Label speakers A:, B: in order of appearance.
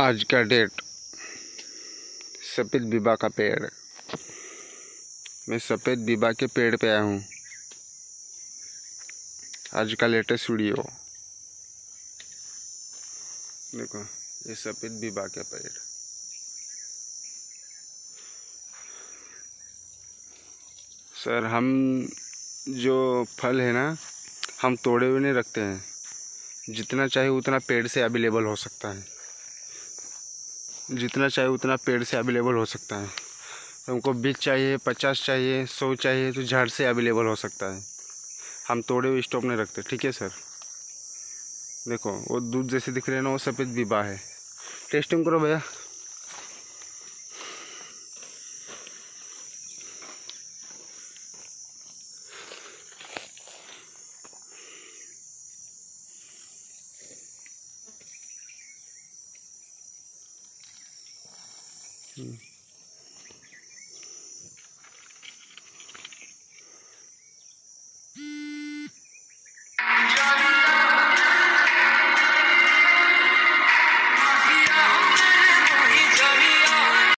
A: आज का डेट सफ़ेद बीबा का पेड़ मैं सफ़ेद बीबा के पेड़ पे आया हूँ। आज का लेटेस्ट वीडियो। देखो, ये सफ़ेद बीबा के पेड़। सर, हम जो फल है ना, हम तोड़े हुए नहीं रखते हैं। जितना चाहे उतना पेड़ से अवेलेबल हो सकता है। जितना चाहिए उतना पेड़ से अवेलेबल हो सकता है। हमको बीस चाहिए, पचास चाहिए, सौ चाहिए तो झाड़ से अवेलेबल हो सकता है। हम तोड़े हुए स्टॉप नहीं रखते, ठीक है सर देखो, वो दूध जैसे दिख रहे हैं ना, वो सफ़ेद बीबा है। टेस्टिंग करो भैया। হুম